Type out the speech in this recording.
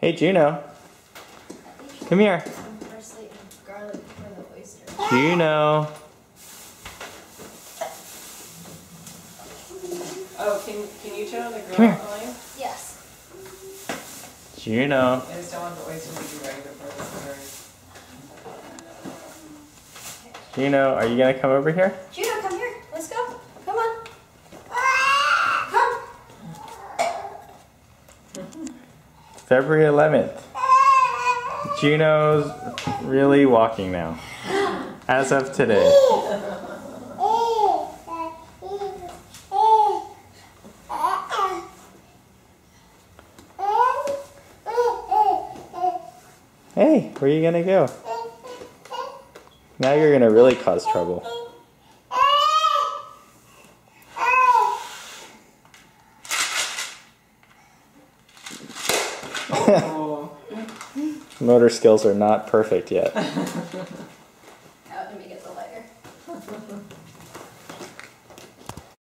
Hey Juno, come here. Parsley and garlic for the oyster. Juno. Oh, can, can you turn on the grill Come here. line? Yes. Juno. I just don't want the oyster to be ready before this. Juno, are you gonna come over here? Juno, come here. Let's go. Come on. Come. February 11th. Juno's really walking now. As of today. Hey, where are you gonna go? Now you're gonna really cause trouble. Oh. Motor skills are not perfect yet. Out and make it the lighter.